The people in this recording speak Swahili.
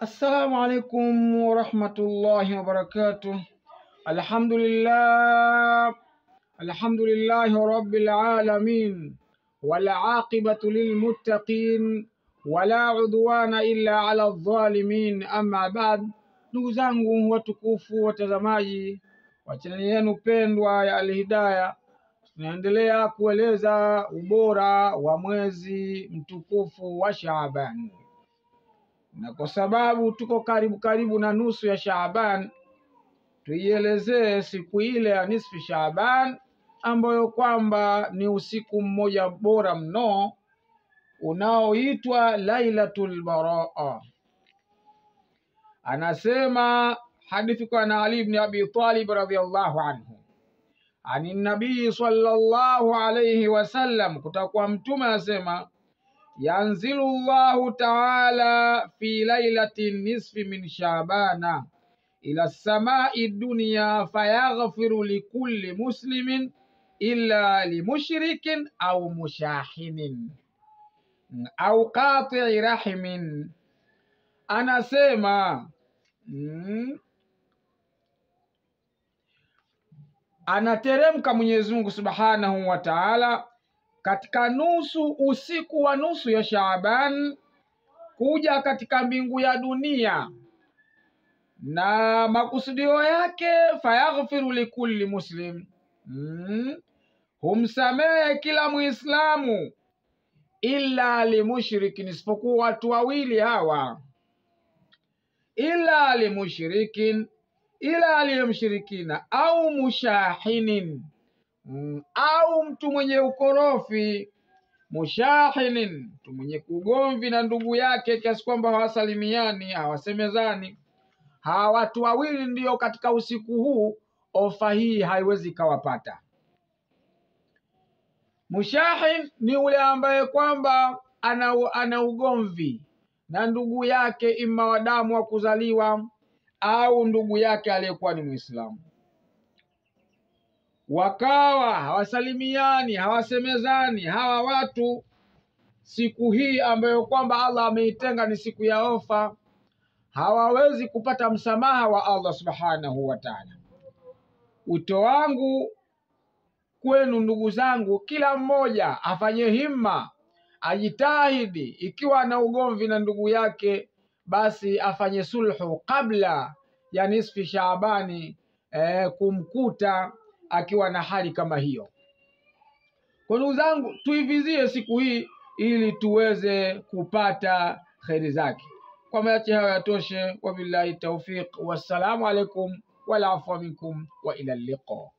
Assalamu alaikum warahmatullahi wabarakatuh. Alhamdulillah, alhamdulillahi rabbil alamin wal aqibatu lilmuttaqin wala udwana illa ala dhalimin. Amma ba'd, ndugu zangu watukufu watazamaji wa chaneli yenu pendwa ya Alhidaya, tunaendelea kueleza ubora wa mwezi mtukufu wa Shaaban na kwa sababu tuko karibu karibu na nusu ya Shaaban, tuielezee siku ile ya nisfi Shaaban ambayo kwamba ni usiku mmoja bora mno unaoitwa Lailatul Baraa. Anasema hadithi kwa na Ali ibn Abi Talib radhiyallahu anhu ani nabii sallallahu alayhi wasallam, kutakuwa mtume anasema yanzilu llahu taala fi lailati nisfi min shabana ila samai dunya fayaghfiru likulli muslimin illa limushrikin au mushahinin au qatii rahimin. Anasema mm, anateremka Mwenyezi Mungu subhanahu wa taala katika nusu usiku wa nusu ya Shaaban kuja katika mbingu ya dunia, na makusudio yake fayaghfiru likulli muslim, mm, humsamehe kila Muislamu illa limushrikin, isipokuwa watu wawili hawa, illa limushrikin, ila aliyemshirikina au mushahinin au mtu mwenye ukorofi, mushahinin, mtu mwenye kugomvi na ndugu yake kiasi kwamba hawasalimiani hawasemezani. Hawa watu wawili ndio katika usiku huu ofa hii haiwezi ikawapata. Mushahin ni ule ambaye kwamba ana, ana ugomvi na ndugu yake, ima wadamu wa kuzaliwa au ndugu yake aliyekuwa ni Mwislamu wakawa hawasalimiani hawasemezani. Hawa watu siku hii ambayo kwamba Allah ameitenga ni siku ya ofa, hawawezi kupata msamaha wa Allah subhanahu wa ta'ala. Wito wangu kwenu ndugu zangu, kila mmoja afanye himma, ajitahidi. Ikiwa ana ugomvi na ndugu yake, basi afanye sulhu kabla ya nisfi Shaabani eh, kumkuta akiwa na hali kama hiyo. Kwa ndugu zangu, tuivizie siku hii ili tuweze kupata kheri zake. Kwa machache hayo yatoshe. Wabillahi taufiq, wassalamu alaikum wal afwa minkum wa ila liqa.